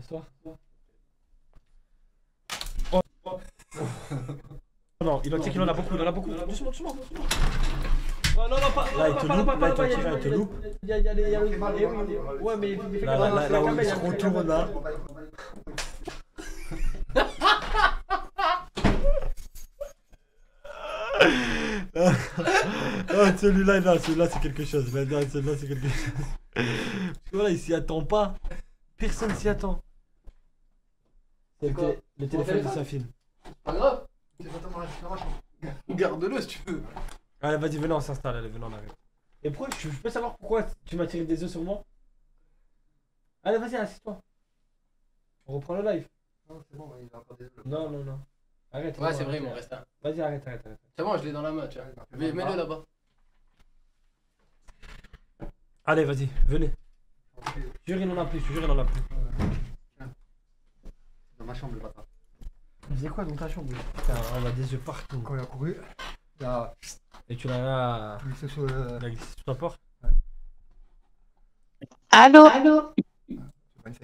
Assois. Oh. oh. Non, il en, qu'il en a beaucoup, il en a beaucoup. Doucement, doucement. Oh, non, non, pas, Là, il te pas, loupe, pas, là, pas, il te y a- tire, il te y a- loupe. Il y a, il y a, il y a, il y a- eh oui, Ouais, mais il fait Là, là, il se retourne là. Ah, celui-là, non, celui-là c'est quelque chose. Mais non, celui-là c'est quelque chose. Parce que voilà, il s'y attend pas. Personne s'y attend. C'est le, quoi télé- le téléphone de sa fille. Pas grave. C'est pas dans ma- dans ma chambre. Garde-le si tu veux. Allez, vas-y, venez, on s'installe. Allez, venez, on arrive. Et pourquoi, je je peux savoir pourquoi tu m'as tiré des œufs sur moi Allez, vas-y, assieds-toi. On reprend le live. Non, c'est bon, il a encore des œufs. Non, non, non. Arrête. Ouais, c'est vrai, il m'en reste un. Vas-y, arrête, arrête, arrête. C'est bon, je l'ai dans la main, tiens. Mais Mets-le là-bas. Allez, vas-y, venez. Je jure, il en a plus, je jure, il en a plus. Dans ma chambre, le bâtard. Il faisait quoi dans ta chambre? Putain, on a des œufs partout. Quand il a couru, il a Et tu l'as glissé sur le. il a glissé sur ta porte. Allô?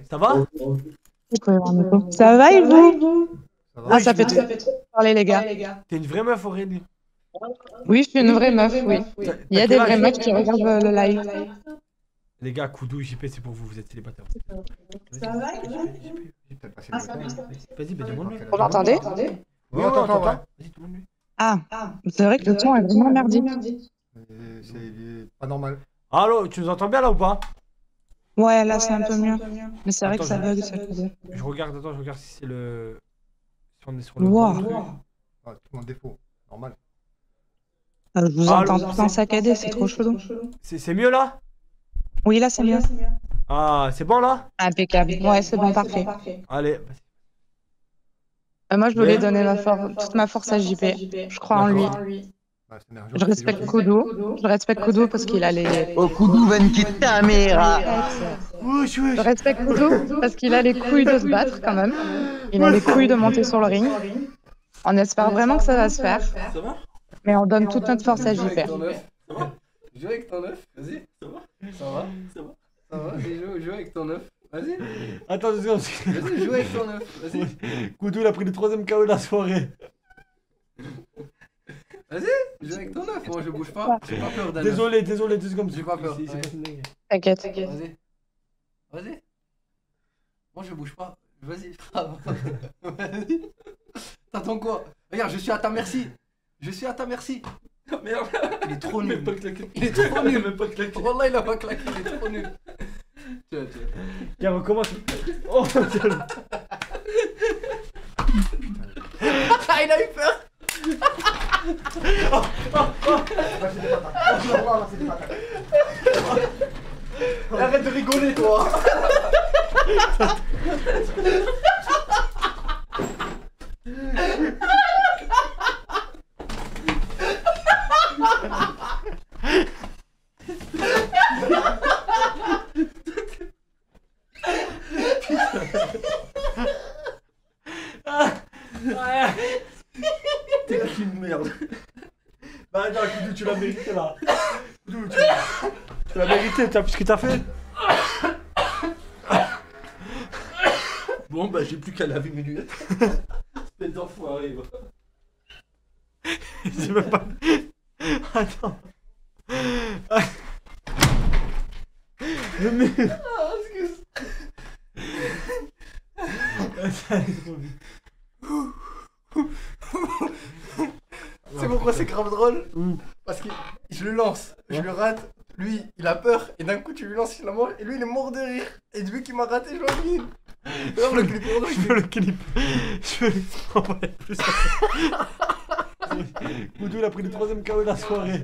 Ça va? Ça va et vous? Ça va Ah, ça fait trop parler, les gars. T'es une vraie meuf, Aurélie. Oui, je suis une vraie meuf, oui. Il y a des vraies meufs qui regardent euh, le live. Les gars, Koudou, JP, c'est pour vous, vous êtes célibataire. Ça va Ah, le ça week-end. Vas-y, bah demande-lui. Vous m'entendez Oui, on t'entend. t'entends, ouais. Vas-y, demande-lui. Ah, c'est vrai que le son est vraiment merdique. Et C'est pas normal. Allô, tu nous entends bien là ou pas? Ouais, là, c'est un peu mieux. Mais c'est vrai que ça je- bug, ça. Je regarde, attends, je regarde si c'est le. Si on est sur le. Wow. Ah, tout mon défaut. Normal. Ah, Je vous entends tout en saccadé, c'est trop chelou. C'est mieux là? Oui, là, c'est mieux. Ah, c'est bon là? Impeccable. Ouais, c'est bon, parfait. Allez. Euh, moi, je voulais donner ma for- toute ma force à JP. Je crois en lui. Ah, énergique, Je respecte. Koudou. Je respecte Koudou parce qu'il a les. Oh, niquer ta mère. Je respecte Koudou parce qu'il a les couilles de se battre quand même. Il a les couilles de monter sur le ring. On espère vraiment que ça va se faire. Ça va? Mais on donne toute notre force à JP. œuf. Vas-y. Ça va? Ça va Ça va Ça va Vas-y, joue, joue avec ton œuf. Vas-y. Attends deux secondes. Vas-y, joue avec ton œuf. Vas-y. Koudou, il a pris le troisième KO de la soirée. Joue avec ton œuf. Moi, je bouge pas. J'ai pas peur d'un œuf. Désolé, désolé, deux secondes. J'ai pas peur. Ouais. dingue. T'inquiète. Vas-y. Vas-y. Moi, je bouge pas. Vas-y, frappe. Vas-y. T'attends quoi? Regarde, je suis à ta merci. Je suis à ta merci. Merde. Il est trop nul. Il est trop nul. Même pas claqué. Wallah, il a pas claqué. Il est trop nul. Tiens, tiens. Tiens, recommence. Oh, tiens. Ah, il a eu peur. C'est des patates. Arrête de rigoler, toi. T'es qu'une merde. Bah attends, Koudou, tu l'as mérité là. Tu, l'as mérité, t'as vu ce que t'as fait? Bon, bah, j'ai plus qu'à laver mes lunettes. Espèce d'enfoiré, va. J'ai même pas. Attends. Le mur. Ça allait trop vite. C'est pourquoi c'est grave drôle. Parce que je le lance, je le rate, lui il a peur, et d'un coup tu lui lances, il la mange, et lui il est mort de rire. Et vu qu'il m'a raté, je l'envie. Regarde le clip, le Je clip. veux le clip. Je veux envoyer plus. Koudou, il a pris le troisième KO de la soirée.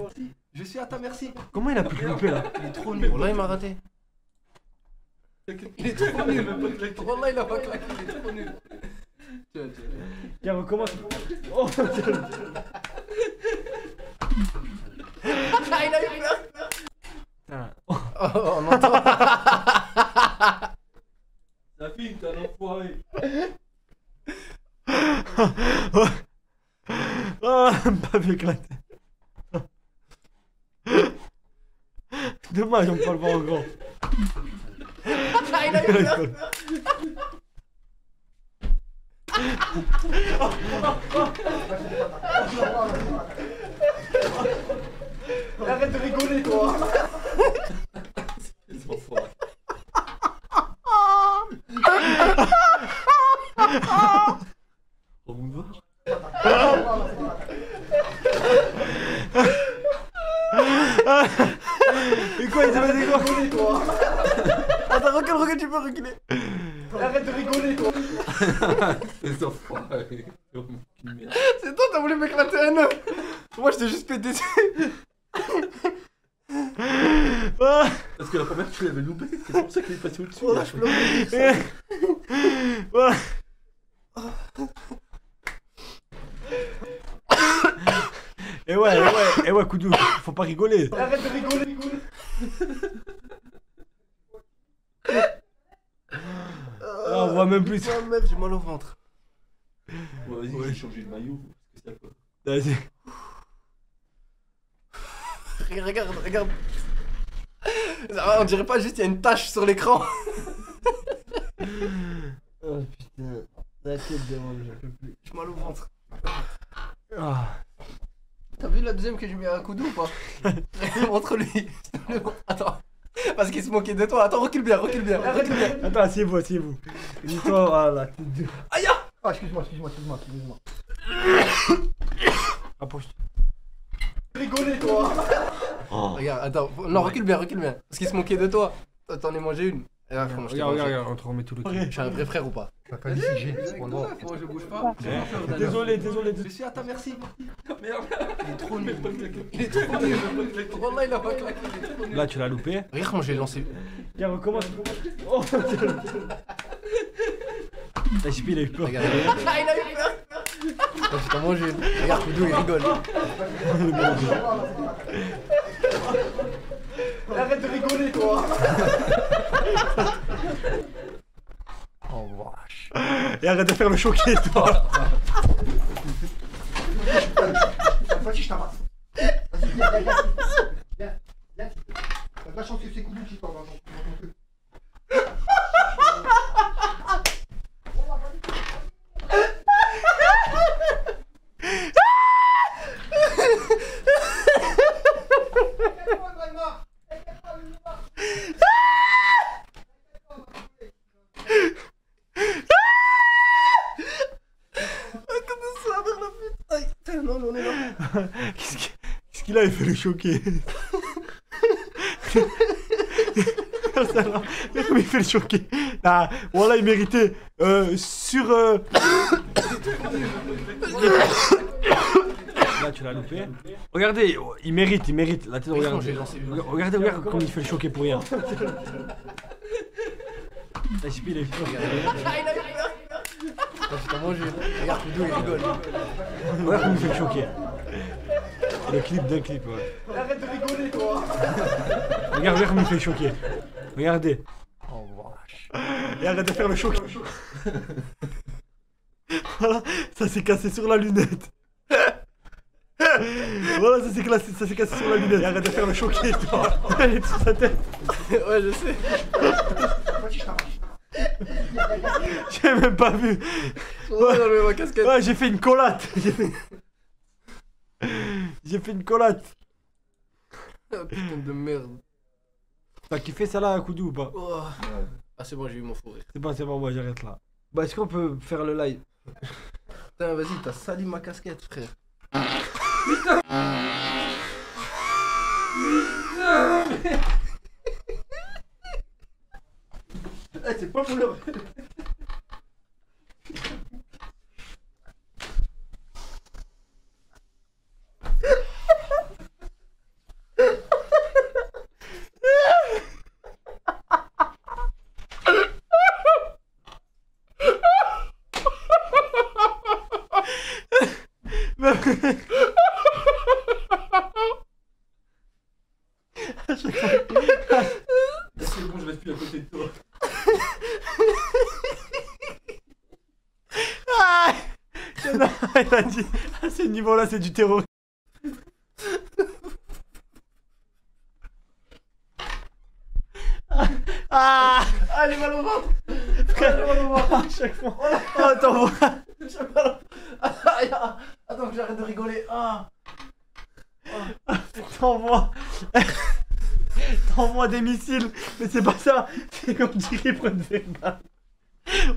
Je suis à ta merci. Comment il a pu te louper là Il est trop nul. Là il m'a raté. Il est trop nul. Wallah il a pas claqué, il est trop nul. Tiens, tiens. Tiens, recommence. Oh, tiens. Il a eu peur. Putain. Oh, on entend. La fille, t'es un enfoiré. Oh, pas vu éclaté. Dommage, on peut pas le voir en grand. Ah, il a eu peur. Arrête de rigoler, toi Les enfoirés. On me voit Mais quoi, il s'est passé quoi Attends, recule, recule, tu peux reculer. Arrête de rigoler, toi Les enfoirés. Aucune merde. C'est toi, t'as voulu m'éclater un œuf. Moi, je t'ai juste pété dessus. Ah, Parce que la première, tu l'avais loupé. C'est Oh je pleure. voilà. Et ouais, et ouais, et ouais, Koudou, faut pas rigoler. Arrête de rigoler, rigoler Ah, on voit même plus. Oh merde, j'ai mal au ventre. Bon, vas-y, Ouais. j'ai changé le maillot. Parce que c'est à quoi Vas-y. Regarde, regarde, regarde. Ah, On dirait pas juste, il y a une tache sur l'écran. Oh putain, la tête de moi, j'en peux plus. J'ai mal au ventre. Ah. T'as vu la deuxième que j'ai mis à un coup ou pas? Montre-lui. Attends. Parce qu'il se moquait de toi. Attends, recule bien, recule bien, recule bien. Attends, asseyez-vous, asseyez-vous. Dis-toi, voilà, tête de. Ah, excuse-moi, excuse-moi, excuse-moi, excuse-moi. Rapproche-toi. Rigoler, toi Regarde, attends. Non, recule bien, recule bien. Parce qu'il se moquait de toi. T'en ai mangé une. Et là, t'ai Regarde, mangé regarde, on te remet tout le truc. Je suis un vrai frère ou pas Tu vas pas j'ai. c'est pas grave. Moi, je bouge pas. Désolé, désolé, Je suis à ta merci. Merde. Il est trop nul. Il est trop nul. Wallah, il a pas claqué. il est trop nul. Là, tu l'as loupé. Regarde comment j'ai lancé. Viens, recommence. Oh, La chipie, il a eu peur. Regarde. Ah, il a eu peur. T'en manges une. Regarde, Koudou, il rigole. Arrête de rigoler, toi Oh, vache. Et arrête de faire le choqué, toi. Vas-y, je t'amasse. Vas-y, viens, viens, viens. Viens, viens. T'as de la chance que c'est cool qui t'en va dans ton truc. Aïe, putain, non, non, on est là. Qu'est-ce qu'il Il le. Ça va. Mais comment il fait le choqué Ah, voilà, il méritait. Euh, sur. euh, Là, tu l'as loupé. Regardez, il mérite, il mérite. La tête, regardez. regarde comment il fait le choqué pour rien. La chipie, il a eu peur. Toi, tu t'en manges une. Regarde, Koudou, il rigole. Regarde comment il fait le choqué. Le clip d'un clip, ouais. Arrête de rigoler, toi Regarde, regarde comment il fait le choqué. Regardez. Oh, vache. Et arrête de faire le choqué. voilà, ça s'est cassé sur la lunette. voilà, ça s'est cassé, ça s'est cassé sur la lunette. Et arrête de faire le choqué, toi. Elle est sur sa tête. Ouais, je sais. J'ai même pas vu. Ouais. Ouais, j'ai fait une collate. J'ai fait... une collate. Ah, putain de merde. T'as kiffé ça là, Koudou ou pas Oh. Ah, c'est bon, j'ai eu mon fou rire. C'est bon, c'est bon, moi j'arrête là. Bah, est-ce qu'on peut faire le live? Putain, vas-y, t'as sali ma casquette, frère. Eh, c'est pas pour le... C'est bon, je reste plus à côté de toi. Ah Non, il a dit, à ce niveau-là, c'est du terrorisme. Ah Allez, mal au ventre Frère, à chaque fois. Oh, attends, au- Ah, ah, que j'arrête de rigoler. Ah. T'envoies. T'envoies des missiles. Mais c'est pas ça. C'est comme dirait il prend une vraie balle.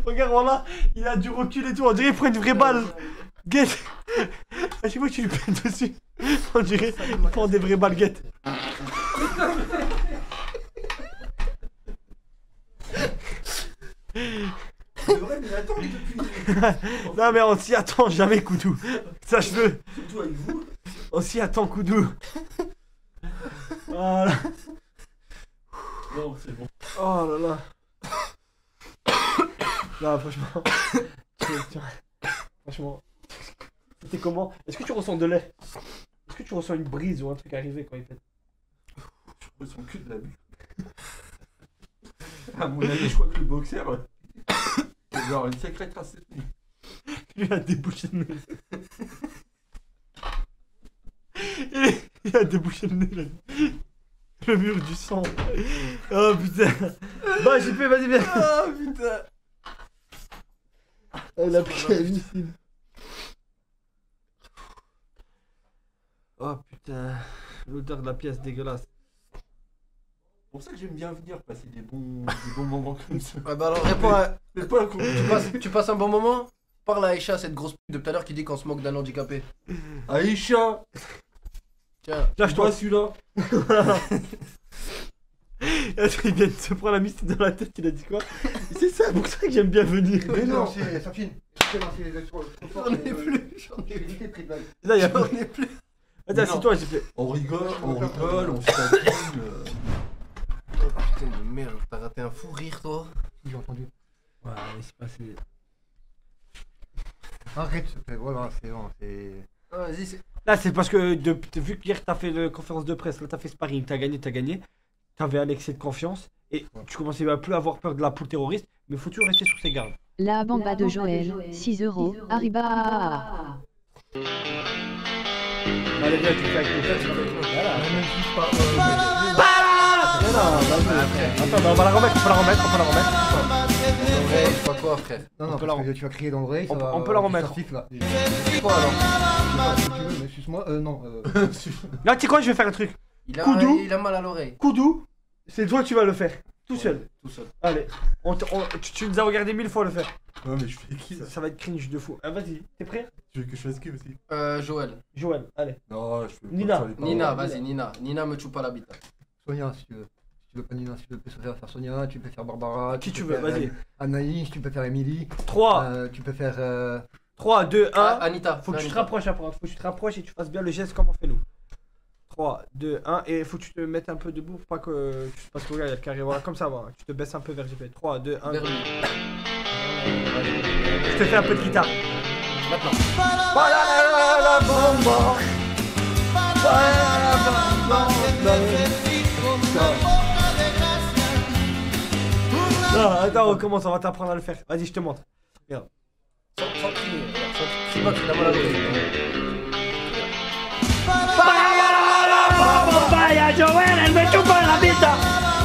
Regarde, voilà. Il a du recul et tout. On dirait il prend une vraie balle. À chaque fois que tu lui pètes dessus, on dirait il prend des vraies balles, guette. C'est vrai, mais attends, depuis. Non, mais on s'y attend jamais, Koudou. Sache-le. Surtout avec vous. On s'y attend, Koudou. Voilà. Non, c'est bon. Oh là là. Non, franchement. tu- tu- Franchement. C'était comment? Est-ce que tu ressens de lait Est-ce que tu ressens une brise ou un truc arriver quand il pète Je ressens que de la bulle. À mon avis, je crois que le boxeur. va avoir une sacrée trace cette nuit. Il a débouché le nez. Il, a débouché le nez là. Le mur du sang. Oh putain. Bah j'ai fait, vas-y viens. Ah putain. Elle a pris un missile. Oh putain. L'odeur de la pièce dégueulasse. C'est pour ça que j'aime bien venir passer des bons, des bons moments comme ça. Ouais, bah alors réponds à. C'est pas con. Tu passes, tu passes un bon moment Parle à Aïcha, cette grosse pute de tout à l'heure qui dit qu'on se moque d'un handicapé. Aïcha, Tiens. Lâche-toi. toi celui-là. Il vient de se prendre la missile dans la tête, il a dit quoi C'est ça pour ça que j'aime bien venir. Mais non, c'est Safine. Les le J'en ai plus, j'en ai plus. Là, il y a J'en ai plus. Attends, c'est toi, j'ai fait. On rigole, on rigole, on se taquine. euh. Oh putain de merde, t'as raté un fou rire toi. J'ai entendu. Ouais, il s'est passé. Arrête, s'il te plaît. Voilà, c'est bon, c'est. Ah, Vas-y, c'est. Là, c'est parce que de, vu qu'hier t'as fait la conférence de presse, là t'as fait sparring, t'as gagné, t'as gagné, t'avais un excès de confiance et tu commençais à plus avoir peur de la poule terroriste, mais faut toujours rester sur ses gardes. La bamba de Joël, 6 euros, arriba. Allez, viens, tu fais avec vas-y. Attends, on va la remettre, on peut la remettre, on peut la remettre. Faut quoi frère Non, On non, parce que tu vas crier dans l'oreille. on on peut la remettre. là. Quoi alors tu veux, mais suce-moi. Euh, non. euh, Là, tu sais quoi, je vais faire un truc. il a, Koudou. il a mal à l'oreille. Koudou, c'est toi qui vas le faire, tout seul. Ouais, Tout seul. Allez, on te- on- tu, tu nous as regardé mille fois le faire. Ouais, mais je fais qui Ça, ça va être cringe de fou. Ah, vas-y, t'es prêt? Tu veux que je fasse qui aussi? Euh, Joël. Joël, allez. Non, je fais Nina. pas. Nina, vas-y, Nina. Nina me tue pas l'habitat. Sonia, si tu veux. Si tu veux pas Nina, si tu veux faire, faire Sonia, tu peux faire Barbara. Qui tu peux veux, faire, vas-y. euh, Anaïs, tu peux faire Emily. 3, euh, tu peux faire. euh, 3, 2, 1. Ah, Anita. Faut que tu te Anita. rapproches après. Faut que tu te rapproches et tu fasses bien le geste comme on fait nous. 3, 2, 1. Et faut que tu te mettes un peu debout pour pas que. tu- Parce que regarde, il y a le carré. Voilà, comme ça, voilà. Tu te baisses un peu vers JP. 3, 2, 1. Vers lui. Je te fais un peu de guitare. Maintenant. Non, attends, on recommence. On va t'apprendre à le faire. Vas-y, je te montre. Sans, sans crier. regarde, sans-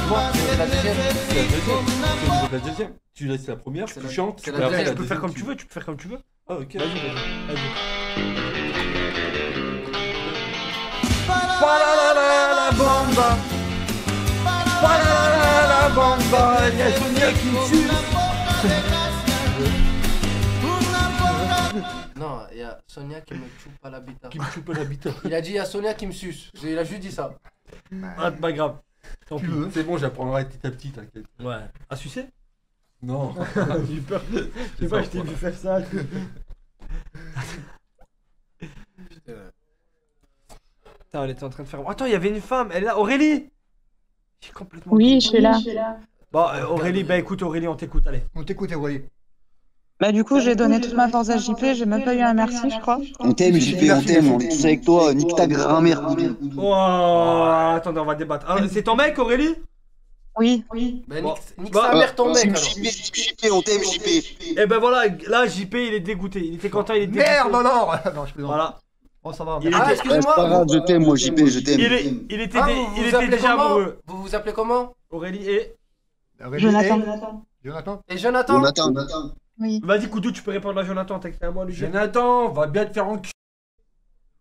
Bon, c'est la deuxième. C'est la deuxième. C'est la deuxième. Tu laisses la première, tu la- chantes. tu peux faire comme tu veux. Tu peux faire comme tu veux. Ah, ok. Vas-y, vas-y. Vas-y. Non, il y a Sonia qui me tue pas l'habitat. Qui me choupe l'habitat. Il a dit il y a Sonia qui me suce. Il a juste dit ça. Ah, pas grave. Tant pis. C'est bon, j'apprendrai petit à petit, t'inquiète. Ouais. À sucer? Non. J'ai eu peur. Je sais pas, je t'ai vu faire ça. Putain, elle était en train de faire. Attends, il y avait une femme, elle est là. Aurélie J'ai complètement. Oui, je suis là. Bon, euh, Aurélie, bah écoute, Aurélie, on t'écoute, allez. On t'écoute, Aurélie. Bah du coup, j'ai donné toute ma force à JP, j'ai même pas eu un merci, je crois. On t'aime, JP, on t'aime, on est tous avec toi, nique ta grand-mère. Oh, attendez, on va débattre. Ah, c'est ton mec, Aurélie? Oui. Bah, Bon. nique, Bah, sa mère ton mec JP. JP, on t'aime, JP. Eh ben voilà, là, JP, il est dégoûté. Il était content, il était Merde, non, non Non, je plaisante. Voilà. Oh, ça va. Il Ah, était, excusez-moi. je t'aime, moi, JP, je t'aime. il, est- il était, Ah, vous il vous était appelez déjà amoureux. Vous vous appelez comment? Aurélie et. Aurélie Jonathan. et- Jonathan Et Jonathan Jonathan. Oui. Vas-y, Koudou, tu peux répondre à Jonathan, t'as que à moi, lui. Jonathan, va bien te faire en cul.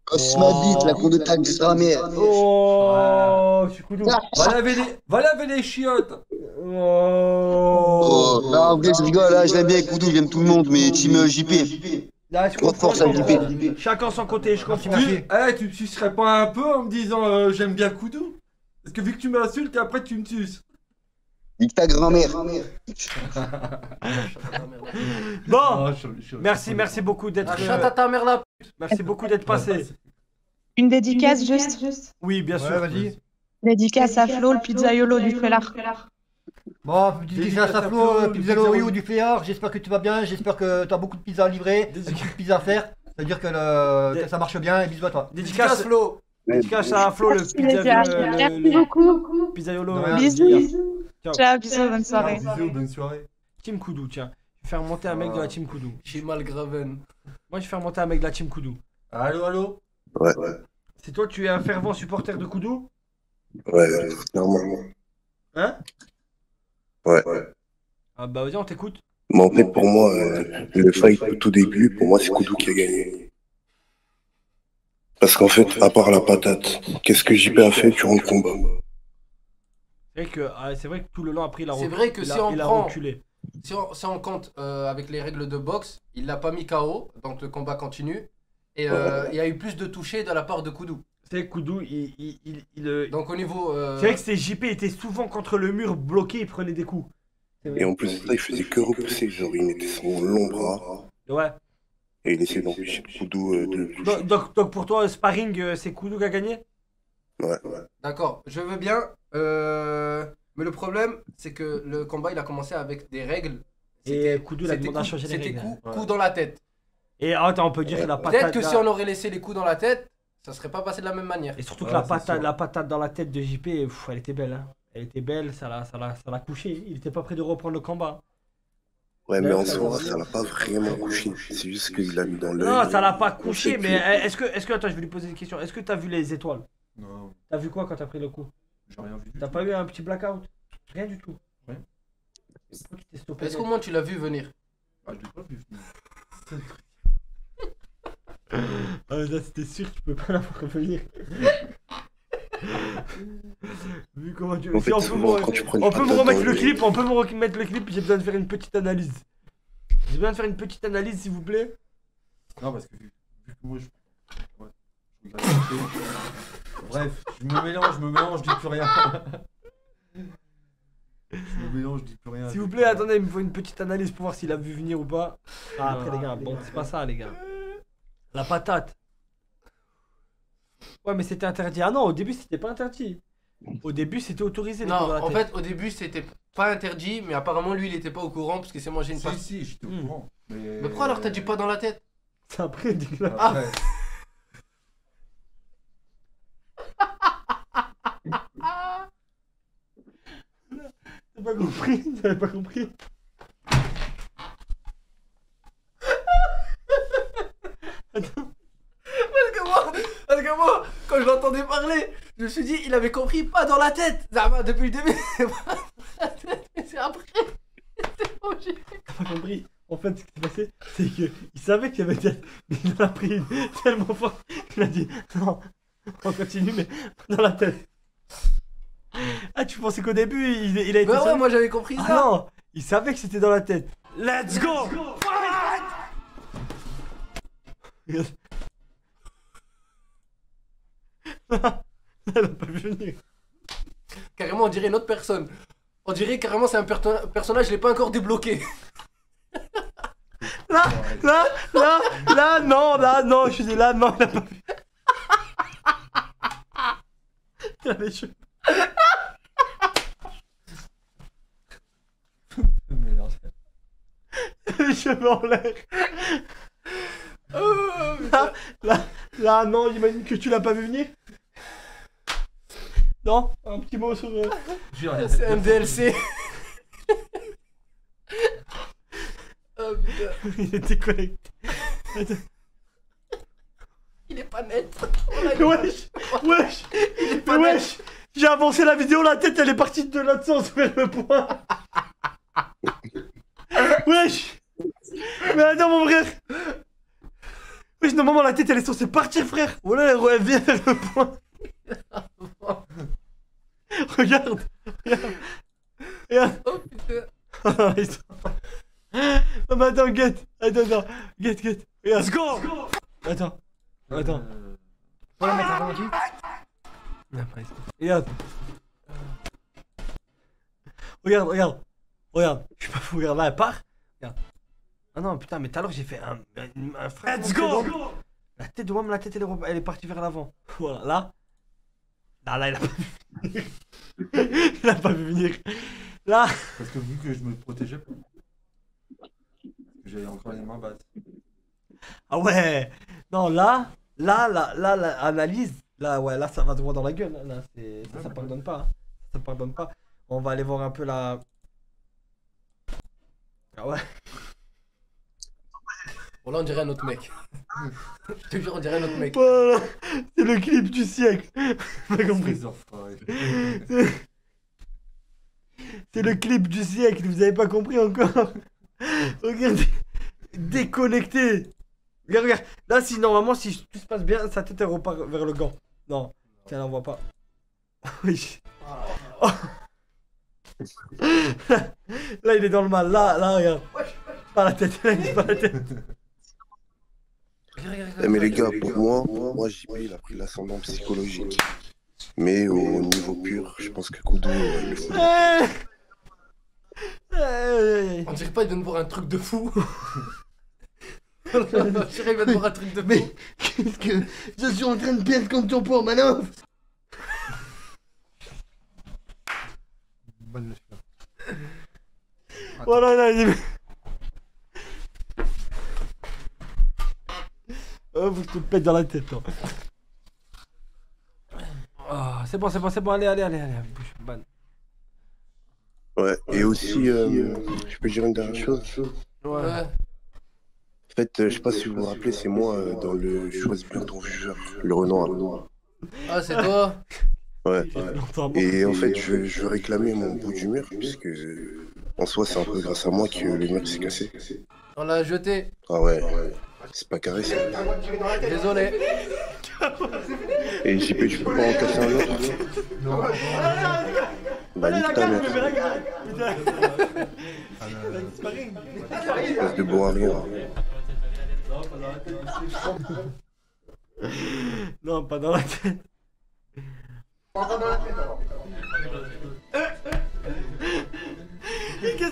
Gosse ma bite, la cour de ta grand-mère. Oh, je suis Koudou. Va laver les, va laver les chiottes. Oh. Oh, non, en vrai, je rigole, là, je l'aime bien, Koudou, j'aime tout le monde, mais team euh, JP. Là, je Grosse comprends, force à JP. Chacun son côté, je. Tu, eh, tu me sucerais pas un peu en me disant euh, j'aime bien Koudou? Parce que vu que tu m'insultes, après tu me suces. Nique ta grand-mère. Bon, je- je- merci, merci beaucoup d'être. Ah, chatte à ta mère là. Merci beaucoup d'être passé. Une dédicace juste. Oui, bien sûr. Ouais, vas-y. Dédicace à Flo, le pizzaiolo du Félard. Bon, Dédicace à Flo, Flo, le pizza pizza Rio Rio. du Fléard. J'espère que tu vas bien. J'espère que tu as beaucoup de pizza à livrer. Beaucoup de pizza à faire. C'est-à-dire que, ça marche bien et bisous à toi. Dédicace Dédicace, Flo. dédicace à Flo, le Merci, les pizza, gars. le, Merci le, beaucoup. euh, rien. Bisous. Ciao. Ciao, bisous, bonne soirée. Bisous, bonne soirée. Team Koudou, tiens. Je vais faire monter un mec de la team Koudou. J'ai mal Graven. Moi, je vais faire monter un mec de la team Koudou. Allô, allô? Ouais, C'est toi, tu es un fervent supporter de Koudou? Ouais, clairement. Hein? Ouais. Ah bah vas-y, on t'écoute. Mais en fait, pour moi, euh, le fight au tout début, pour moi, c'est Koudou qui a gagné. Parce qu'en fait, à part la patate, qu'est-ce que JP a fait durant le combat C'est vrai que, ah, c'est vrai que tout le long après, il a C'est vrai que il si a, on il a prend- reculé. Si on, si on compte euh, avec les règles de boxe, il l'a pas mis KO, donc le combat continue. Et euh, il y a eu plus de touchés de la part de Koudou. C'est vrai que Koudou, il. il, il, il, euh, Donc au niveau. euh, C'est vrai que ces JP étaient souvent contre le mur, bloqué, il prenait des coups. Et en plus de ça, il faisait que repousser, genre il mettait son long bras Ouais. Et il essayait d'empêcher Koudou euh, de le toucher. Donc, donc, donc pour toi, sparring, euh, c'est Koudou qui a gagné? Ouais. D'accord, je veux bien. euh, Mais le problème, c'est que le combat, il a commencé avec des règles. Et Koudou, il a c'était demandé à changer les C'était règles. coup, Ouais. coup dans la tête. Et attends, on peut dire que la Peut-être patate. que là- si on aurait laissé les coups dans la tête, ça serait pas passé de la même manière. Et surtout que Ouais, la, patate, la patate dans la tête de JP, pff, elle était belle. Hein. Elle était belle, ça l'a, ça, l'a, ça l'a couché. Il était pas prêt de reprendre le combat. Ouais, mais en soi, ça l'a pas vraiment couché. C'est juste qu'il l'a mis dans l'œil. Non, ça l'a pas couché, mais que- est-ce que, est-ce que, attends, je vais lui poser une question. Est-ce que t'as vu les étoiles? Non, T'as vu quoi quand t'as pris le coup? J'ai rien vu. T'as pas eu un petit blackout? Rien du tout. Rien. Est-ce qu'au moins tu l'as vu venir? Ah, je l'ai pas vu. Ah, là, c'était sûr, tu peux pas la voir venir. Vu comment tu. En Si fait, on peut, me... quand tu prends une on peut me patate remettre le clip, on peut me remettre le clip, j'ai besoin de faire une petite analyse. J'ai besoin de faire une petite analyse, s'il vous plaît. Non, parce que vu, vu que moi je. Ouais. Bref, je me mélange, je me mélange, je dis plus rien. je me mélange, je dis plus rien. S'il vous plaît, attendez, il me faut une petite analyse pour voir s'il a vu venir ou pas. Ah, après, les gars, bon, c'est pas ça, les gars. La patate. Ouais, mais c'était interdit. Ah non, au début, c'était pas interdit. Au début, c'était autorisé. les Non, coups dans la en tête. fait, au début, c'était pas interdit, mais apparemment, lui, il était pas au courant parce qu'il s'est mangé une Si, partie. si, j'étais au Hmm. courant. Mais, Mais pourquoi alors t'as dit pas dans la tête? C'est après, dégueulasse. Après, T'as pas compris T'avais pas compris moi, parce que moi, quand je l'entendais parler, je me suis dit, il avait compris pas dans la tête. Zama, depuis le début, c'est pas dans la tête, mais c'est après. T'as pas compris En fait, ce qui s'est passé, c'est que il savait qu'il y avait tête, mais il en a pris une tellement fort qu'il a dit non, on continue, mais pas dans la tête. Ah, tu pensais qu'au début, il, il a été. Bah ouais, seul? moi j'avais compris Ah ça. non Il savait que c'était dans la tête. Let's go Elle a pas vu venir. Carrément, on dirait une autre personne. On dirait carrément c'est un personnage, je l'ai pas encore débloqué. Là, là, là, là, non, là, non, je suis dit là, non, elle a pas vu. Il a les cheveux. les cheveux en l'air. Là, là, là, non, j'imagine que tu l'as pas vu venir. Non Un petit mot sur. C'est un DLC. oh putain, Il était connecté. il est pas net. Wesh Wesh Mais wesh J'ai avancé la vidéo, la tête elle est partie de l'autre sens vers le point. Wesh Mais attends, mon frère Wesh, normalement, la tête, elle est censée partir, frère Voilà, elle elle vient vers le point Regarde. Regarde. Regarde Oh putain. Ils sont- Non, mais attends, get Attends, attends. Get, get Regarde, let's go. Attends. Attends. Faut la mettre avant qui Après, Regarde. Regarde, regarde. Regarde. Je suis pas fou, regarde, là, elle part. Regarde. Ah non, putain, mais tout à l'heure, j'ai fait un, un, un frère Let's go. La tête de Wam, la tête, elle est, elle est partie vers l'avant. Voilà, là. Là, là, il a pas vu venir. il a pas vu venir. Là. Parce que vu que je me protégeais pas. J'avais encore les mains basses. Ah ouais. Non, là. Là, là, là, la analyse. Là, ouais, là, ça va droit dans la gueule. Là, c'est... Ça, ça pardonne pas. hein. Ça pardonne pas. On va aller voir un peu la. Ah ouais. Bon, là, on dirait un autre mec. Je te jure, on dirait un autre mec. Voilà. C'est le clip du siècle. T'as compris. C'est le clip du siècle, vous avez pas compris encore Regardez, déconnecté Regarde, regarde, là si normalement si tout se passe bien, sa tête elle repart vers le gant. Non, tiens, là on voit pas. Oui. Oh. là il est dans le mal, là, là regarde. Pas la tête, là, il pas la tête. Eh, mais les gars, pour moi, moi JP il a pris l'ascendant psychologique. Mais au niveau pur, je pense que Kudo euh, le fout. Eh. On dirait pas, il vient de voir un truc de fou. On dirait, il vient de voir un truc de fou. Qu'est-ce que je suis en train de perdre contre ton poids, Manoff? Bonne. Voilà, là, il est... Oh, que je te pète dans la tête, toi. Ah, c'est bon, c'est bon, c'est bon, allez, allez, allez, allez, bouge, ban. Ouais, et aussi, euh, je peux dire une dernière chose. Ouais. En fait, euh, je sais pas si vous vous rappelez, c'est moi euh, dans le Choisis bien ton jugeur, le Renoir. Ah, c'est toi? Ouais. Et en fait, je, je veux réclamer mon bout du mur, puisque euh, en soi, c'est un peu grâce à moi que le mur s'est cassé. On l'a jeté. Ah ouais, c'est pas carré ça. Désolé. Et JP, tu peux pas en casser un autre Non. Bah, nique ta mère, espèce de beau à rien. Non, pas dans la tête. Pas dans la tête alors.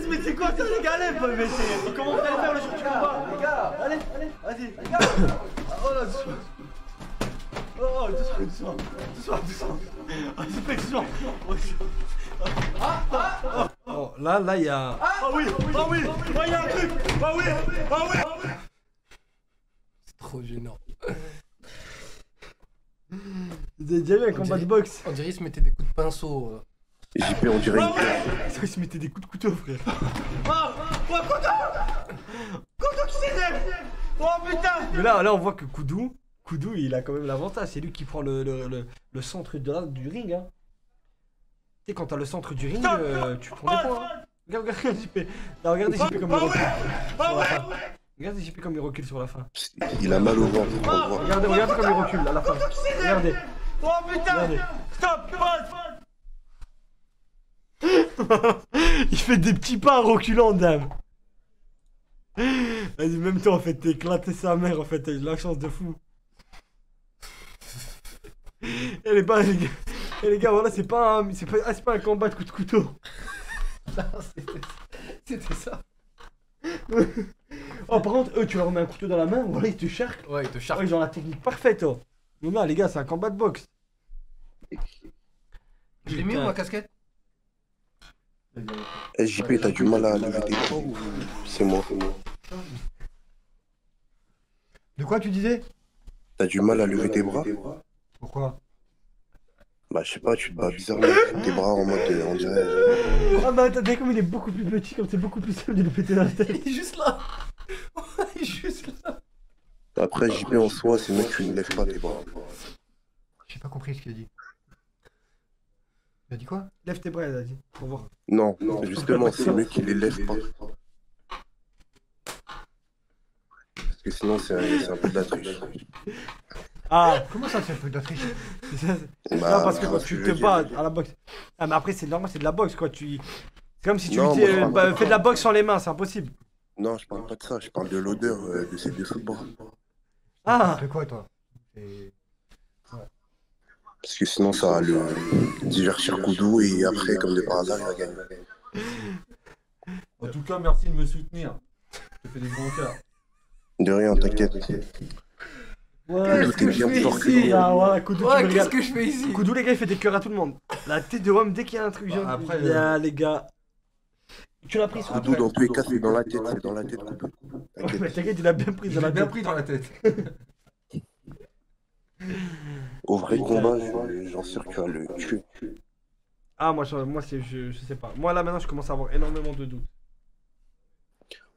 Mais c'est quoi ça, les gars Allez, mais c'est... Comment vous allez faire le jour du combat Les gars Allez, allez, vas-y Les gars. Oh là, doucement Oh, doucement, doucement Doucement, doucement Oh, doucement, doucement Oh, doucement. Oh, là, là, il y a... Ah oui Ah oui. Ah, il y a un truc. Ah oui Ah oui. C'est trop gênant. Vous avez déjà vu un combat de boxe On dirait qu'il se mettait des coups de pinceau. Et JP, on dirait une... Ça, il se mettait des coups de couteau, frère Oh Oh, Koudou Koudou qui s'élève Oh, putain Mais là, là, on voit que Koudou, Koudou, il a quand même l'avantage. C'est lui qui prend le, le, le, le centre de la, du ring, hein. Tu sais, quand t'as le centre du ring, euh, tu prends des points. hein. Regarde, regarde, regarde, JP. Là, regardez JP comme il recule. sur la fin. Regardez JP comme il recule sur la fin. Il a mal au ventre. Regardez, regardez comme il recule à la fin. Regardez. Oh putain Stop Il fait des petits pas en reculant, dame. Vas-y, même toi, en fait, t'es éclaté sa mère, en fait, t'as eu de la chance de fou. Et les gars, les gars, et les gars, voilà, c'est pas un, c'est pas, ah, c'est pas un combat de coup de couteau. Non, c'était- ça. Oh, par contre, eux, tu leur mets un couteau dans la main, voilà, ils te charquent. Ouais, il te charge. ils ont la technique parfaite, oh. Non, là, les gars, c'est un combat de boxe. Je l'ai mis où ma casquette? Eh, JP, t'as du mal à lever tes bras ou c'est moi De quoi tu disais? T'as du mal à lever tes bras? Pourquoi? Bah, je sais pas, tu te bats bizarrement avec tes bras en mode, euh, on dirait... euh, Ah, bah, vu comme il est beaucoup plus petit, comme c'est beaucoup plus simple de le péter dans la tête. Il est juste là. Il est juste là. Après, JP en soi, c'est que tu ne lèves pas tes bras. J'ai pas compris ce qu'il a dit. Il a dit quoi? Lève tes bras, elle a dit. Pour voir. Non, justement, c'est mieux qu'il les lève pas. que sinon, c'est un, peu de la triche. Ah, Comment ça, c'est un peu de la triche c'est ça. Bah, non, parce que quand tu te bats à la boxe. Ah, mais après, c'est normal, c'est de la boxe, quoi. Tu... C'est comme si tu Non, dis, euh, bah, fais de la boxe sans les mains, c'est impossible. Non, je parle pas de ça, je parle de l'odeur euh, de ces dessous de bras. Ah, C'est quoi, toi? Parce que sinon, ça va le divertir Koudou et après, comme de par hasard, il va gagner. En tout cas, merci de me soutenir. Je te fais des gros cœurs. De rien, t'inquiète. ouais. Qu'est-ce que je fais ici Ah, Koudou, me Ouais, qu'est-ce regardes. que je fais ici Koudou, les gars, il fait des cœurs à tout le monde. La tête de Rome, dès qu'il y a un truc, Bah, genre, après, il y a les gars. Tu l'as pris sur Koudou, dans tous les cas, c'est dans la tête, c'est dans la tête, Koudou. Ouais, T'inquiète. mais t'inquiète, il a bien pris dans la bien tête. pris dans la tête. Au vrai combat, je- j'en suis sûr que le tuer. Ah, moi, je, moi c'est, je, je sais pas. Moi, là, maintenant, je commence à avoir énormément de doutes.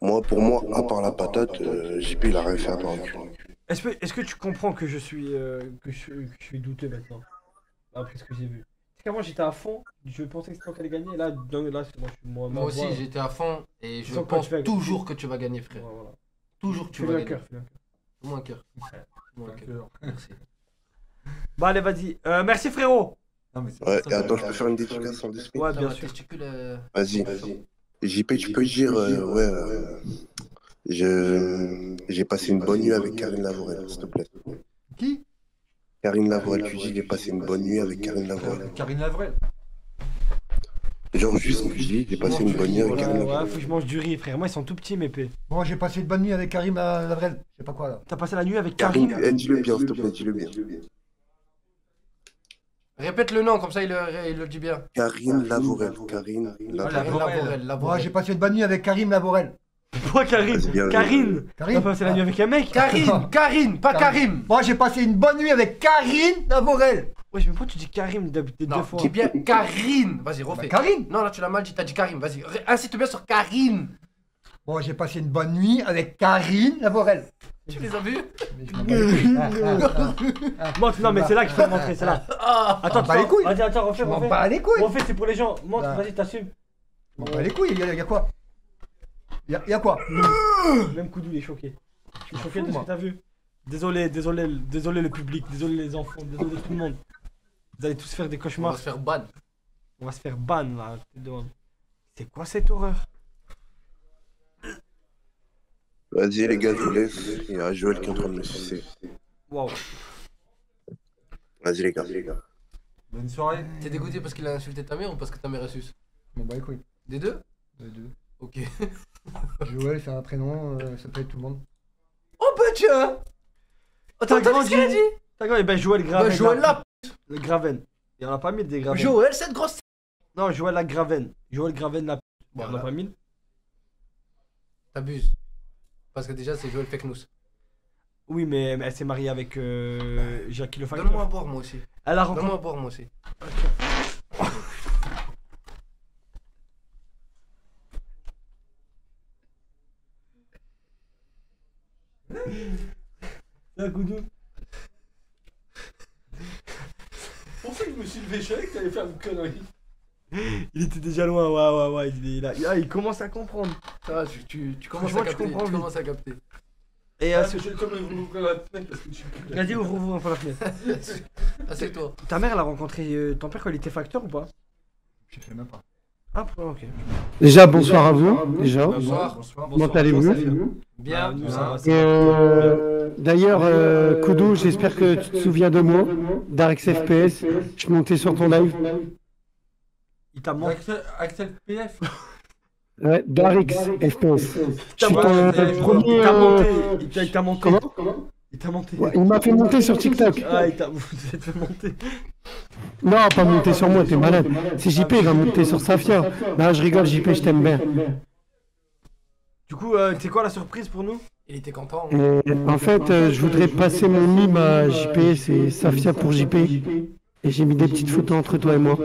Moi, pour moi, à part la patate, euh, JP, il a rien fait à part recul. Est-ce que, est-ce que tu comprends que je suis, euh, que je, que je suis douteux maintenant? Après ce que j'ai vu. Parce qu'avant, j'étais à fond, je pensais que c'était toi qui allais gagner. Là, non, là c'est moi, je suis moi. Moi aussi, j'étais à fond et je Sans pense toujours que tu vas gagner, frère. Voilà. Toujours que tu vas gagner. cœur, un cœur. Fais-moi un cœur. Fais-moi un cœur. Merci. Bah, allez, vas-y. Euh, merci, frérot. Non, mais c'est Ouais, et attends, je peux faire une dédicace en deux secondes Ouais, bien sûr. euh, Vas-y. JP, tu peux dire, euh, ouais, euh, je, j'ai passé une bonne nuit avec Karine Lavorel, s'il te plaît. Qui? Karine Lavorel, tu dis, j'ai passé une bonne nuit avec Karine Lavorel. Karine Lavrel. Genre, juste, tu dis, j'ai passé une bonne nuit avec Ouais, Karine ouais, Lavorel. faut que je mange du riz, frère. Moi, ils sont tout petits, mes pets. Bon, j'ai passé une bonne nuit avec Karim Lavrel. Je sais pas quoi, là. T'as passé la nuit avec eh, dis-le bien, s'il te plaît, dis-le bien. Répète le nom, comme ça il le, il le dit bien. Karine Lavorel, Karine Karine Lavorel. Lavorel. Moi, j'ai passé une bonne nuit avec Karim Lavorel. Toi, Karine Karine T'as Karim passé la nuit avec un mec Karine, Karine, pas Karim. Moi, j'ai passé une bonne nuit avec Karine Lavorel. Ouais, mais pourquoi tu dis Karim deux fois dis bien Karine. Vas-y, Bah, refais. Karine Non, là tu l'as mal dit, t'as dit Karim. Vas-y, insiste bien sur Karine. Bon, j'ai passé une bonne nuit avec Karine Lavorel. Tu les as vus Mais je m'en bats les couilles. Ah, ah, ah. Montre, non, mais c'est là qu'il faut montrer, c'est là. Ah Attends, bats les couilles. Vas-y, attends, refais, m'en refais. bats les couilles. Refais, c'est pour les gens. Montre, Ah. vas-y, t'assumes. Bats les couilles. Il y a, il y a quoi? Il y, a, il y a quoi? Même Koudou, il est choqué. Je suis choqué de ce que t'as vu. Désolé, désolé, désolé le public, désolé les enfants, désolé tout le monde. Vous allez tous faire des On va cauchemars. se faire ban. On va se faire ban là. C'est quoi cette horreur? Vas-y, les gars, je vous laisse. Il y a Joël qui est en train de me sucer. Waouh. Vas-y, les gars. Bonne soirée. T'es dégoûté parce qu'il a insulté ta mère ou parce que ta mère est m'en bats les couilles. Des deux? Les deux. Ok. Joël, c'est un prénom, euh, ça peut être tout le monde. Oh bah tiens Attends, T'as grandi ce qu'il a dit? T'as quoi Eh ben Joël Graven. Bah Joël là Le Graven. Il en a pas mis des Graven. Joël, cette grosse. Non, Joël la Graven. Joël Graven la. Bon, on en a pas mis. T'abuses. Parce que déjà, c'est Joël Feknous. Oui, mais mais elle s'est mariée avec euh, Jackie le Donne-moi à boire, moi aussi. Elle a Donne-moi rencontré. à boire, moi aussi. C'est un coup de. Pour ça que je me suis levé, je savais que t'allais faire une connerie. Il était déjà loin, ouais, ouais, ouais. Il, il, a- ah, il commence à comprendre. Ça va, tu, tu, tu commences à tu capter. Tu, comprends vite. commences à capter. Et euh, je vais comme ouvrir la fenêtre parce que tu vas-y, ouvre, ouvre un peu la fenêtre. Assieds-toi. Ta mère, elle a rencontré euh, ton père quand il était facteur ou pas? Je sais même pas. Ah, ok. Déjà, bonsoir à vous. Déjà. Bonsoir. Comment allez-vous Bien. va. euh, D'ailleurs, euh, Koudou, j'espère que tu te souviens de moi, d'Arex FPS. Je suis monté sur ton live. Il t'a montré. Axel, Axel PF. Ouais, d'Arex FPS. Je suis premier. Il t'a euh, monté. Monté. Comment Il t'a monté. Ouais, Il m'a fait monter sur TikTok. Ah, il t'a. Fait monter. Non, pas monter sur moi, t'es malade. C'est JP, il va monter sur Safia. Non, je rigole, JP, je t'aime bien. Du coup, euh, c'est quoi la surprise pour nous? Il était content. Et en fait, euh, je voudrais passer mon mime à JP, c'est Safia pour JP. Et j'ai mis des petites photos entre toi et moi.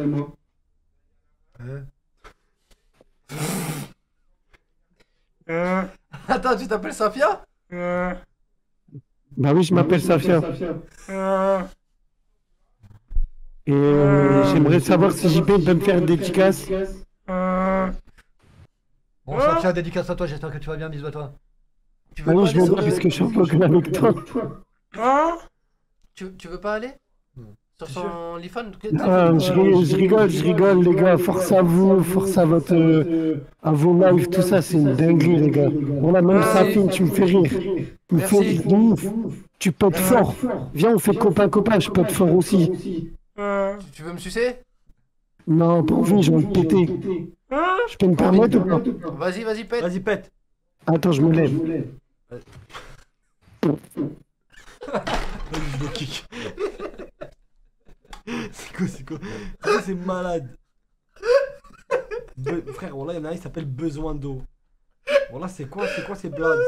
Attends, tu t'appelles Safia Bah oui, je m'appelle Safia. Et euh, j'aimerais savoir si JP peut me faire une dédicace. Bon, tient dédicace à toi, j'espère que tu vas bien, bisous à toi. Tu veux Non, pas je m'en vais parce que je suis gueule avec toi. Hein Tu, tu veux pas aller? Sur son OnlyFans Non, je, ri- je rigole, je rigole, les gars. Force à vous, force à votre, euh, à vos lives, tout ça, c'est une dinguerie, les gars. Voilà, même Merci. Safine, tu me fais rire. Tu me fais Merci. rire de ouf. Tu pètes fort. Viens, on fait copain copain, je pète fort aussi. Tu veux me sucer? Non, pas envie, je vais me péter. Hein? Je peux me permettre ou pas? Vas-y, vas-y, pète. Vas-y, pète. Attends, je me lève. Vas-y, je le kick. C'est quoi, c'est quoi c'est malade. Be- Frère, voilà, il y en a un, il s'appelle Besoin d'eau. Voilà, c'est quoi, c'est quoi ces blagues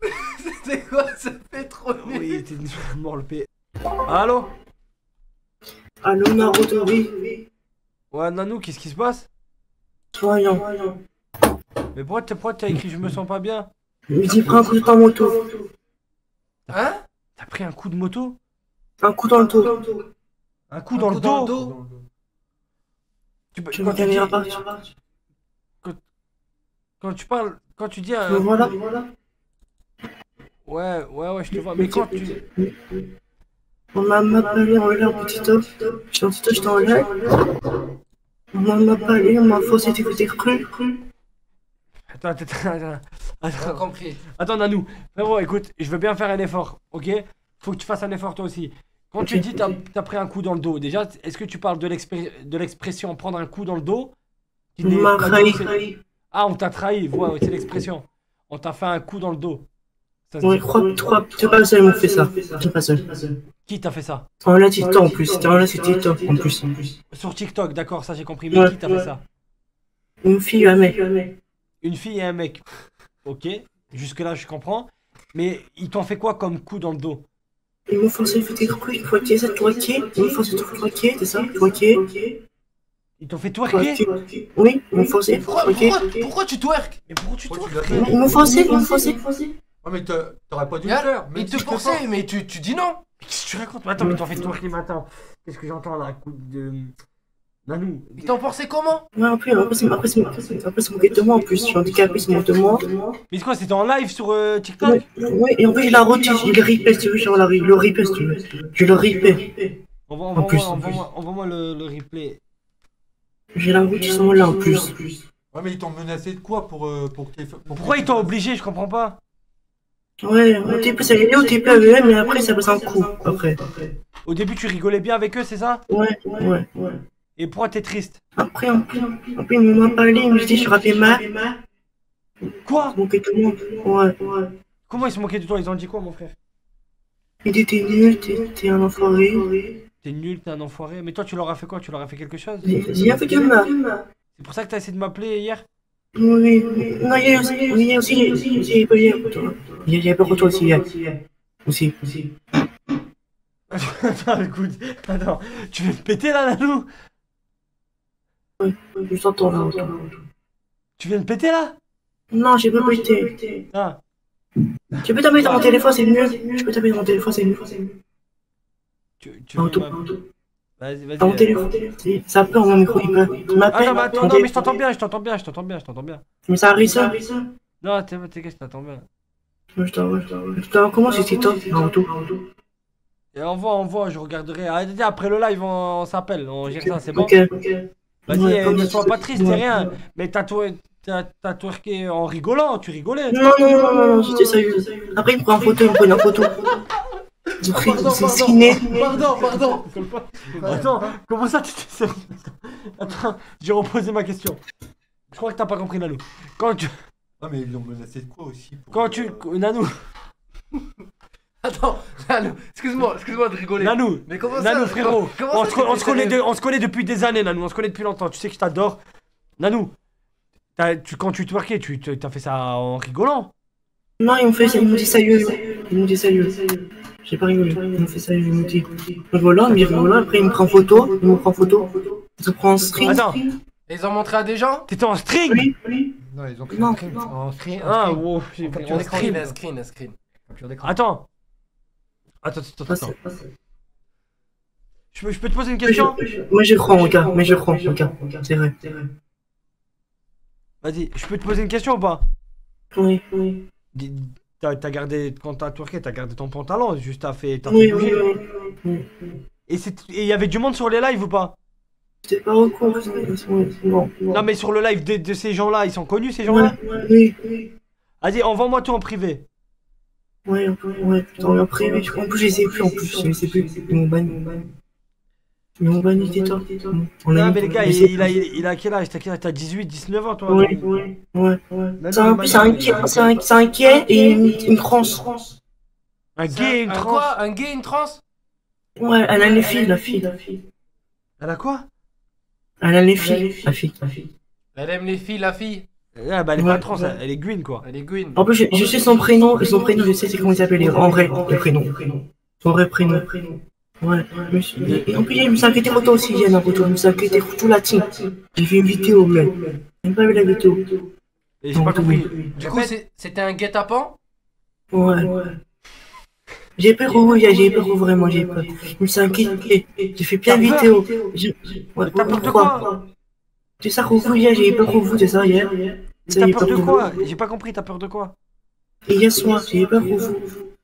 C'est quoi Ça fait trop Oui, t'es mort le P. Allô Allô, Naruto, oui. Ouais, Nanou, qu'est-ce qui se passe Soyons. Mais pourquoi t'as pourquoi t'as écrit Je me sens pas bien Il dit prends un coup de ta moto. Hein T'as pris un coup de moto Un coup dans le dos. Un coup dans, le, dos. Tu, peux- Tu quand, me tu dis, pas. quand tu parles, quand tu dis un... Voilà. Ouais, ouais, ouais, je te vois. Mais quand tu... On m'a appelé en l'air petit top. J'étais en j'étais en l'air. On m'a appelé, on m'a forcé d'écouter cru. Attends, attends, attends. J'ai Attends, compris. attends, Nanou. Frérot, écoute, je veux bien faire un effort, ok? Faut que tu fasses un effort toi aussi. Quand tu dis t'as as pris un coup dans le dos, déjà, est-ce que tu parles de l'expression prendre un coup dans le dos? Qui On m'a pas trahi. Ah, on t'a trahi, ouais, c'est l'expression. On t'a fait un coup dans le dos. Ça se Ouais, dit- trois, trois, t'es pas le seul, ils m'ont fait ça. T'es pas seul. Qui t'a fait ça? En là, TikTok en plus. C'était en là, c'est TikTok en plus. Sur TikTok, d'accord, ça j'ai compris. Mais Ouais. qui t'a fait ça? Une fille, un mec. Une fille et un mec. Ok, jusque-là je comprends. Mais ils t'ont fait quoi comme coup dans le dos? Ils m'ont forcé d'écouter cru. Toiquet, ça. Ils m'ont forcé de toiquet, c'est ça Toiquet. Ils t'ont fait twerker. Oui, ils m'ont forcé. Pourquoi, pourquoi, pourquoi tu twerk Mais pourquoi tu Pourquoi tu twerk forcé, ils m'ont forcé. Ouais, mais t'as- t'aurais pas dû le faire. Il te force. mais tu, tu dis non. Qu'est-ce que tu racontes? Mais Attends, mais t'en fais twerker mais attends. Qu'est-ce que j'entends là coup de. Nanou. Il t'en forçait comment? Ouais, en plus, après, c'est après, c'est- après, c'est moqué de moi en plus. Je suis handicapé, ils se moquent de moi. Mais c'est quoi C'était en live sur euh, TikTok? Ouais, et en plus, il la roté, il le ripé, si tu veux, genre, le ripé, si tu veux. Je le ripé. Envoie- En plus, Envoie-moi en plus. le, le replay. J'ai la route, ils sont là en plus. Ouais, mais ils t'ont menacé de quoi pour, euh, pour pour Pourquoi ils t'ont obligé? Je comprends pas. Ouais, au TP, ça allait au TP AVM, mais après, ça passe un coup. Après. Au début, tu rigolais bien avec eux, c'est ça? Ouais, ouais, ouais. Et pourquoi t'es triste? Après, après, après, ils m'ont parlé, ils me disaient, je rappais ma. Quoi? Moqué de moi. Ouais, ouais. Comment ils se moquaient de toi? Ils ont dit quoi, mon frère? Il dit, t'es nul, t'es un enfoiré. T'es nul, t'es un enfoiré. Mais toi, tu leur as fait quoi? Tu leur as fait quelque chose? J'ai rien fait de mal. C'est pour ça que t'as essayé de m'appeler hier? Oui, oui. Non, il a aussi, il a aussi, il il aussi, il y a pas toi aussi, il a. Aussi, aussi. Attends, écoute. Attends. Tu veux me péter là, Nanou? Je t'entends là. attends. Tu viens de péter là? Non, j'ai pas pété. Ah. Tu peux taper dans mon téléphone, c'est mieux. Je peux taper dans mon téléphone, c'est mieux. Tu, tu veux Vas-y, vas-y. Dans mon téléphone. Ça peur mon micro, il Ah non, mais attends, non, mais je t'entends bien, je t'entends bien, je t'entends bien, je t'entends bien. Mais ça arrive ça. Non, t'es t'inquiète, je t'entends bien. Je t'envoie, je t'envoie. Comment c'est TikTok En tout. Et envoie, envoie, je regarderai. Ah, après le live, on, on s'appelle, on gère ça, c'est bon? Ok, ok. Vas-y, Ouais, euh, comme ne sois pas triste, c'est rien. ouais. Mais t'as twer- t'as- t'as twerké en rigolant, tu rigolais. Non, non, non, non, non, j'étais sérieux. Après, il me prend en photo, il me prend une photo. J'ai pris, Pardon, c'est pardon, skinné. pardon, pardon. Attends, comment ça tu t'es sérieux Attends, j'ai reposé ma question. Je crois que t'as pas compris, Nanou. Quand tu. Ah, mais ils l'ont menacé de quoi aussi pour, Quand tu. Nanou, Attends, Nanou, excuse-moi, excuse-moi de rigoler. Nanou, Mais comment ça Nanou, frérot, comment on, ça, se, on se connaît de- on se connaît depuis des années, Nanou, on se connaît depuis longtemps. Tu sais que je t'adore. Nanou, tu, quand tu twerkais, tu tu- t'as fait ça en rigolant. Non, ils m'ont fait ça, ils m'ont dit sérieux. Ils m'ont dit sérieux. J'ai pas rigolé. Ils m'ont fait ça, ils m'ont dit. Voilà, ils me dit voilà. Après, ils me prennent en photo. Ils me prennent en photo. Ils me prennent en string. Attends, Ils ont montré à des gens? T'étais en string? Oui, oui. Non, ils ont pris Non. un screen. En screen. un Ah, screen. wow, j'ai en un screen, screen. Capture d'écran. Attends. Attends, attends, attends. Je peux, je peux te poser une question? Je- Moi, je crois, regarde. Mais je crois, regarde. C'est vrai. Vas-y, je peux te poser une question ou pas? Oui, oui. T'as t'as gardé, quand t'as twerké, t'as gardé ton pantalon, juste t'as fait. t'as Oui, fait oui, bouger. oui. Et il y avait du monde sur les lives ou pas? Pas bon. Non, mais sur le live de, de ces gens-là, ils sont connus ces gens-là? Oui, oui. Vas-y, envoie-moi tout en privé. Ouais, un peu, ouais, putain, après, oui, en plus, je les ai plus, en plus, je les ai plus, ils m'ont banni. Ils m'ont banni, tais toi. On a Non, mis- mais les gars, il, a, il, a quel âge? T'as quel âge? T'as 18, 19 ans, toi Ouais, ouais, ouais, C'est un, un un, c'est un quai et une, une trans. Un gay et une Un trans quoi? Un gay, une trans Ouais, elle a les filles, la fille. Elle a quoi? Elle a les filles, la fille. Elle aime les filles, la fille. Ah, bah, elle est Ouais, pas trans, ouais. elle, est green, quoi. Elle est green. En plus, je, je sais son prénom, et son prénom, je sais c'est comment il s'appelle, en vrai, le prénom. Son vrai prénom. Ouais, et en plus, je me suis inquiété pour toi aussi, Yann, en retour, je me suis inquiété pour tout la team. J'ai fait une vidéo, mais j'ai même pas vu la vidéo. Et j'ai pas compris. Du coup, c'est- c'était un guet-apens? Ouais. J'ai peur, ouais, j'ai peur, vraiment, j'ai peur. Je me suis inquiété. J'ai fait plein de vidéos. J'ai- Ouais, T'as peur de pourquoi C'est ça, Rouvou, hier, j'ai eu peur, Rouvou, c'est ça, hier. T'as j'ai peur de quoi J'ai pas compris, t'as peur de quoi Et hier soir, j'ai eu peur.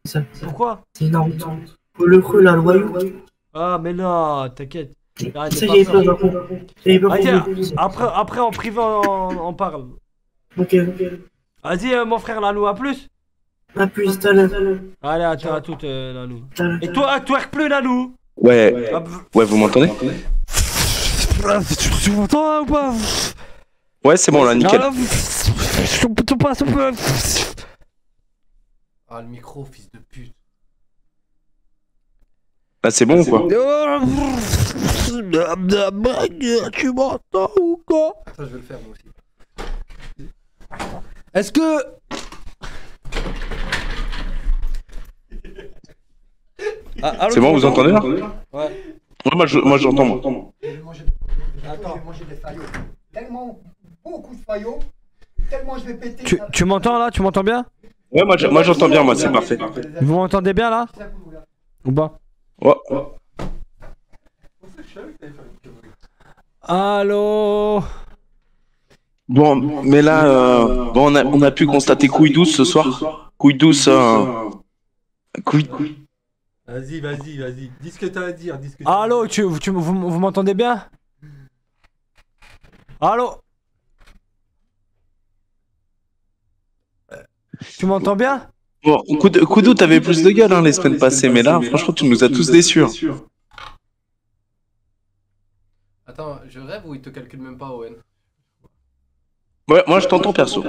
C'est ça, Pourquoi c'est énorme. Le creux, là, le royaume. Ah, mais non, t'inquiète. De Ça, j'ai peur. J'ai eu peur, Ah, après, après, en privé, on, on parle. Ok, ok. Vas-y, euh, mon frère Lalou, à plus. À plus, tout à l'heure. Allez, à, toi, à toute, euh, Lalou. Et toi, twerk plus, Lalou Ouais, Ah, ouais, vous m'entendez? Tu m'entends ou pas? Ouais, c'est bon là, nickel. Ah, le micro, fils de pute. Là, c'est bon ou quoi? Tu m'entends ou quoi Ça, je vais le faire, moi aussi. Est-ce que. C'est bon, vous entendez là? Ouais. Ouais, moi je- moi, j'entends moi. Je vais manger des faillots. Tellement, beaucoup de faillots, tellement je vais péter. Tu, tu m'entends là? Tu m'entends bien? Ouais, moi je- moi, j'entends bien, moi, c'est parfait. Vous m'entendez bien là? Ou pas? Ouais. Allô? Bon, mais là, euh, bon, on, a, on a pu constater couille douce ce soir. Couille douce, euh, couille. Vas-y, vas-y, vas-y. Dis ce que t'as à dire. Dis ce que Allô, tu, tu, vous, vous m'entendez bien? Allô Euh, Tu m'entends bien Bon, Koudou, t'avais plus de gueule hein, les semaines passées, mais là, franchement, tu nous as tous déçus. hein. Attends, je rêve ou il te calcule même pas, Owen Ouais, moi je t'entends perso. Et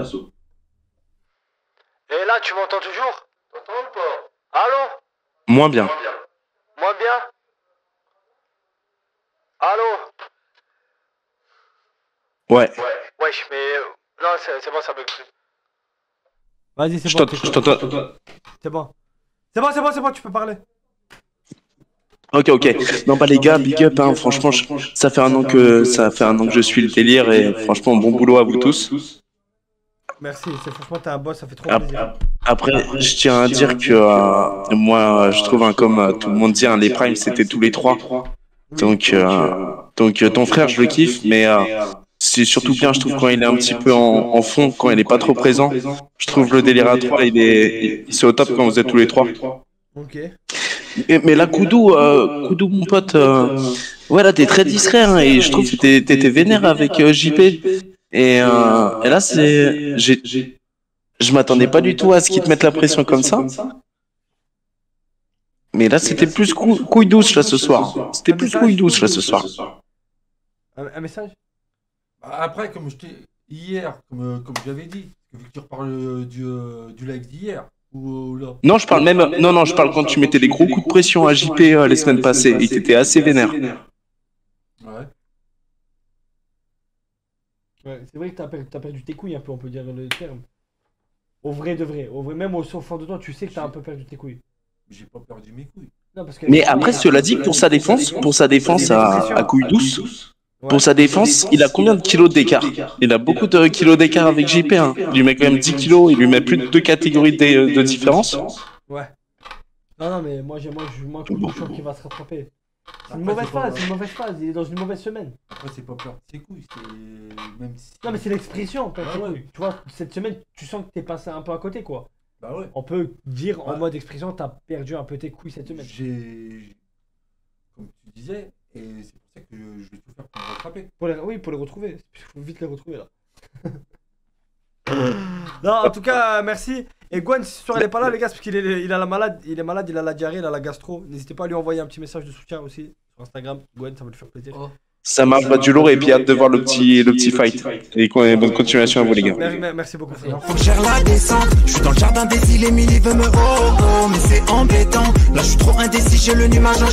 là, tu m'entends toujours? T'entends ou pas? Allô? Moins bien. Moi bien Allô Ouais. Wesh, mais... euh, Non, c'est c'est bon, ça bug plus. Vas-y, c'est bon. je t'entends. C'est bon. C'est bon, c'est bon, c'est bon, tu peux parler. Ok, ok. Non, bah les gars, big up, hein, franchement, je- ça fait un an que ça fait un an que je suis le délire et franchement, bon boulot à vous tous. Merci, c'est franchement, t'es un boss, ça fait trop plaisir. Après, je tiens à dire que euh, moi, je trouve, hein, comme euh, tout le monde dit, hein, les primes, c'était tous les trois. Donc, euh, donc euh, ton frère, je le kiffe, mais euh, c'est surtout bien, je trouve, quand il est un petit peu en, en fond, quand il est pas trop présent. Je trouve le délire à trois, il est, il- c'est au top quand vous êtes tous les trois. Ok. Et- mais là, Koudou, euh, Koudou, mon pote, euh, ouais, là, t'es très discret, hein, et je trouve que t'étais vénère avec euh, JP. Et, euh, et là, c'est, j'ai, je m'attendais pas du tout à ce qu'ils te mettent la pression comme ça. Mais là, c'était plus cou- couille douce, là, ce soir. C'était plus couille douce, là, ce soir. Un, message Après, comme je t'ai. Hier, comme, euh, comme j'avais dit, vu que tu reparles euh, du, euh, du live d'hier, ou, ou là. Non, je parle même, non, non, je parle quand tu mettais des gros coups de pression à JP euh, les semaines passées. Il était assez vénère. Ouais. Ouais, c'est vrai que t'as perdu, perdu tes couilles un peu, on peut dire le terme. Au vrai de vrai, au vrai, même au au fond de toi, tu sais que t'as un peu perdu tes couilles. J'ai pas perdu mes couilles. Non, parce que Mais après, cela dit, pour sa défense, pour sa défense à, à couille pour sa défense, il a combien de kilos d'écart Il a beaucoup de kilos d'écart avec JP. Hein. Il lui met quand même 10 kilos, il lui met plus de deux catégories de, de différence. Ouais. Non, non, mais moi, j'ai, moi, je, suis sûr qu'il va se rattraper. C'est une mauvaise phase, c'est une mauvaise phase, il est dans une mauvaise semaine. Après, c'est pas couilles, c'est. Même si. Non, mais c'est l'expression, Ah ouais. Tu vois, cette semaine, tu sens que t'es passé un peu à côté, quoi. Bah ouais. On peut dire en Ouais. mode expression, t'as perdu un peu tes couilles cette semaine. J'ai. Comme tu disais, et c'est pour ça que je, je vais tout faire pour me rattraper. Pour les... Oui, pour les retrouver. Il faut vite les retrouver là. non, en tout cas, merci. Et Gwen, ce soir, il est pas là, les gars, parce qu'il est, il a la malade, il est malade, il a la diarrhée, il a la gastro. N'hésitez pas à lui envoyer un petit message de soutien aussi sur Instagram. Gwen, ça va lui faire plaisir. Ça marche, bah, du lourd, et puis hâte de voir le petit, le petit fight. Et quoi, bonne continuation à vous, les gars. Merci, merci beaucoup, frère. Faut que j'aille la descente. Je suis dans le jardin des îles, Emily veut me oh oh, mais c'est embêtant. Là, je suis trop indécis, j'ai le nuage en.